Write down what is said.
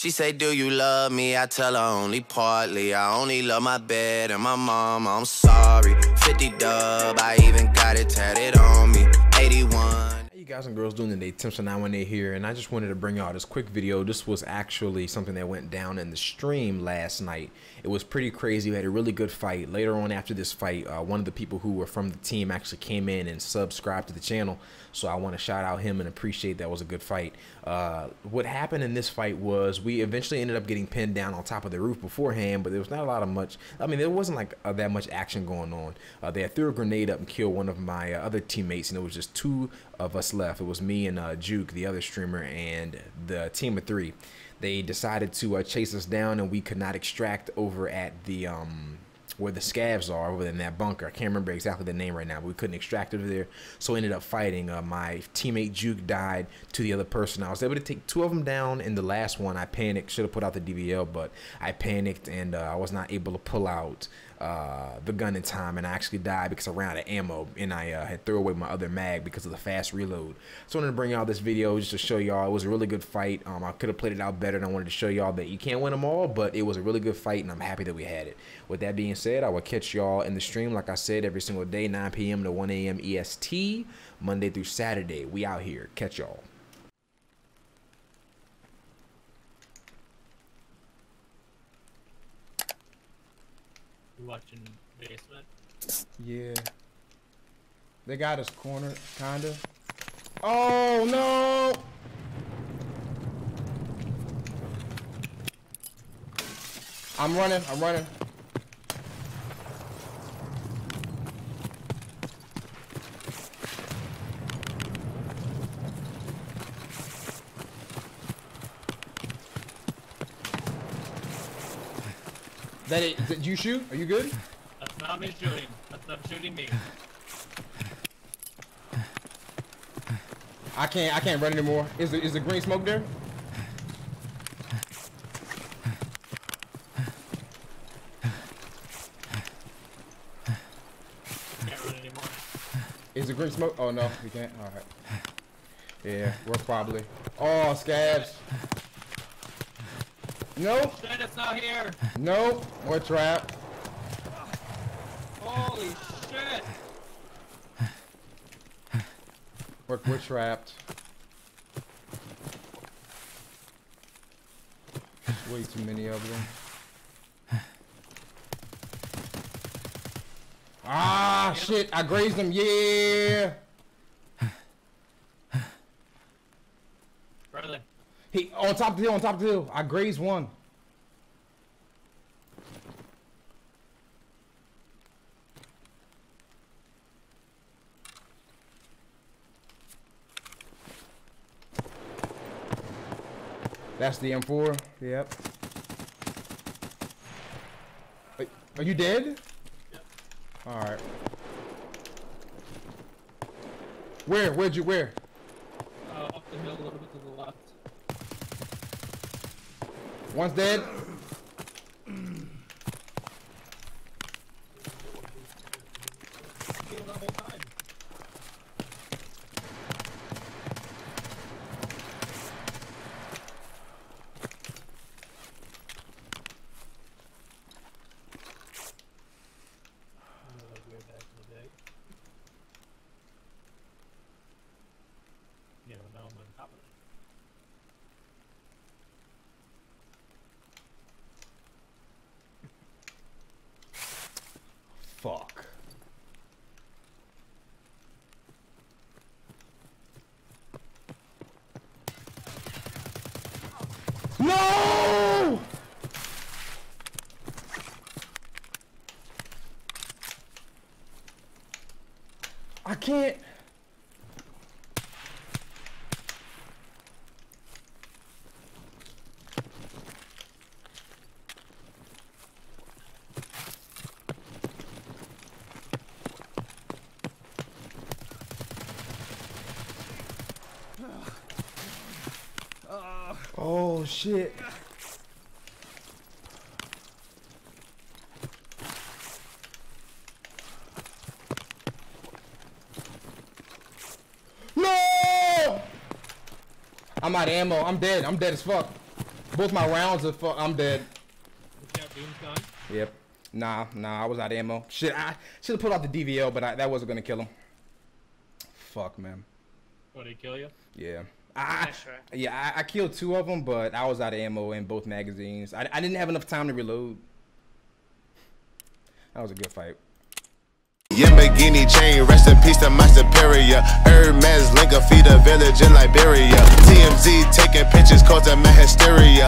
She say, Do you love me? I tell her only partly. I only love my bed and my mom. I'm sorry. 50 dub, I even got it tatted on me. 81. Guys and girls doing today? Tim Nine here, and I just wanted to bring y'all this quick video. This was actually something that went down in the stream last night. It was pretty crazy. We had a really good fight. Later on after this fight, uh, one of the people who were from the team actually came in and subscribed to the channel. So I want to shout out him and appreciate that was a good fight. Uh, what happened in this fight was we eventually ended up getting pinned down on top of the roof beforehand, but there was not a lot of much. I mean, there wasn't like uh, that much action going on. Uh, they threw a grenade up and killed one of my uh, other teammates, and it was just two of us left. It was me and uh, Juke, the other streamer, and the team of three they decided to uh, chase us down and we could not extract over at the um, where the scavs are over in that bunker. I can't remember exactly the name right now, but we couldn't extract over there. So we ended up fighting. Uh, my teammate Juke died to the other person. I was able to take two of them down. In the last one, I panicked. Should have put out the DVL, but I panicked and uh, I was not able to pull out uh, the gun in time, and I actually died because I ran out of ammo, and I uh, had threw away my other mag because of the fast reload. So I wanted to bring y'all this video just to show y'all it was a really good fight. Um, I could have played it out better, and I wanted to show y'all that you can't win them all, but it was a really good fight, and I'm happy that we had it. With that being said, I will catch y'all in the stream, like I said, every single day, 9 p.m. to 1 a.m. EST, Monday through Saturday. We out here. Catch y'all. watching basement? Yeah. They got us cornered, kinda. Oh no! I'm running, I'm running. That it, did you shoot? Are you good? That's not me shooting. That's them shooting me. I can't. I can't run anymore. Is the is the green smoke there? Can't run anymore. Is the green smoke? Oh no, we can't. All right. Yeah, we're probably. Oh, scavs. Nope. Shit, it's not here. Nope. We're trapped. Holy shit. We're, we're trapped. There's way too many of them. Ah, shit. I grazed them. Yeah. He on top of the hill, on top of the hill. I grazed one. That's the M4. Yep. Are you dead? Yep. All right. Where? Where'd you? Where? Uh, up the hill a little bit to the left. One's dead. I can't. Oh shit. No! I'm out of ammo. I'm dead. I'm dead as fuck. both my rounds are. Fu- I'm dead. You got Doom's gun. Yep. Nah, nah, I was out of ammo. Shit, I should have pulled out the DVL, but I, that wasn't gonna kill him. Fuck, man. Oh, what, did he kill you? Yeah. I, Nice yeah, I, I killed two of them, but I was out of ammo in both magazines. I, I didn't have enough time to reload. That was a good fight. Yamborghini chain, rest in peace to my superior. Hermes link a feed village in Liberia. TMZ taking pictures causing my hysteria.